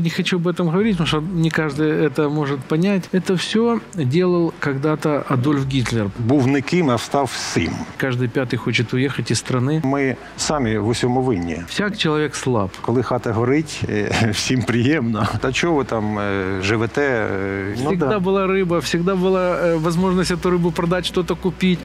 Не хочу об этом говорить, потому что не каждый это может понять. Это все делал когда-то Адольф Гитлер. Був не ким, а став всім. Каждый пятый хочет уехать из страны. Ми самі в усьому винні. Всяк человек слаб. Коли хата горить, всем всім приємно. Та чого ви там е, живете? Ну всегда была рыба, всегда была э, возможность эту рыбу продать, что-то купить.